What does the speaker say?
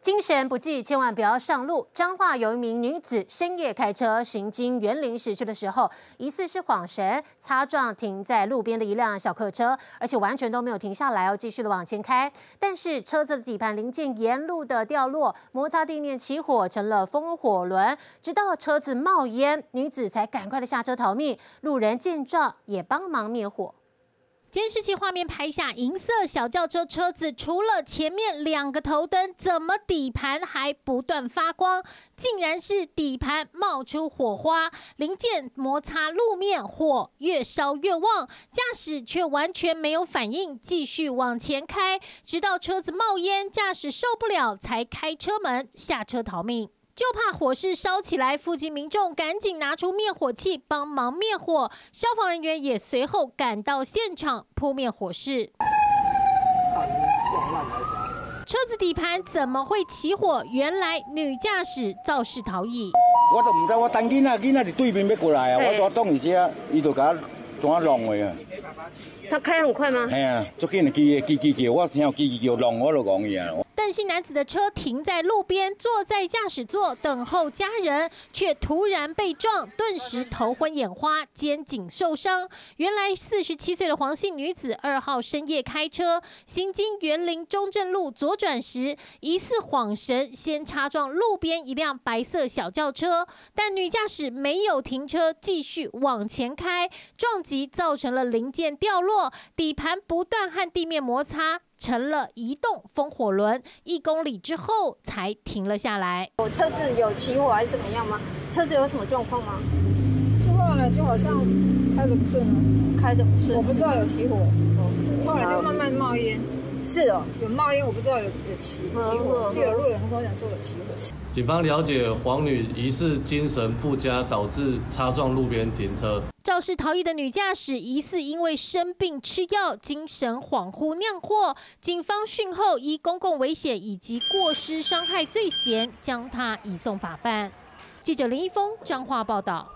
精神不济，千万不要上路。彰化有一名女子深夜开车行经园林市区的时候，疑似是晃神，擦撞停在路边的一辆小客车，而且完全都没有停下来哦，继续的往前开。但是车子的底盘零件沿路的掉落，摩擦地面起火，成了风火轮。直到车子冒烟，女子才赶快的下车逃命。路人见状也帮忙灭火。监视器画面拍下银色小轿车车子，除了前面两个头灯，怎么底盘还不断发光？竟然是底盘冒出火花，零件摩擦路面，火越烧越旺，驾驶却完全没有反应，继续往前开，直到车子冒烟，驾驶受不了才开车门下车逃命。就怕火势烧起来，附近民众赶紧拿出灭火器帮忙灭火，消防人员也随后赶到现场扑灭火势。车子底盘怎么会起火？原来女驾驶肇事逃逸。我都唔知，我等囡仔，囡仔伫对面要过来啊，我伊就甲我怎弄的啊？他开很快吗？系啊，足紧的叽叽叽叫，我听到叽叽叫弄，我就讲伊啊。姓男子的车停在路边，坐在驾驶座等候家人，却突然被撞，顿时头昏眼花，肩颈受伤。原来四十七岁的黄姓女子二号深夜开车行经园林中正路左转时，疑似晃神，先擦撞路边一辆白色小轿车，但女驾驶没有停车，继续往前开，撞击造成了零件掉落，底盘不断和地面摩擦。成了移动风火轮，一公里之后才停了下来。我车子有起火还是怎么样吗？车子有什么状况吗？就后来就好像开的不顺了，开的不顺，我不知道有起火，后来就慢慢冒烟。是哦，有冒烟，我不知道有有起起火，是有路人跟我讲说有起火。警方了解黄女疑似精神不佳，导致擦撞路边停车。肇事逃逸的女驾驶疑似因为生病吃药，精神恍惚酿祸。警方讯后依公共危险以及过失伤害罪嫌将她移送法办。记者林一峰张化报道。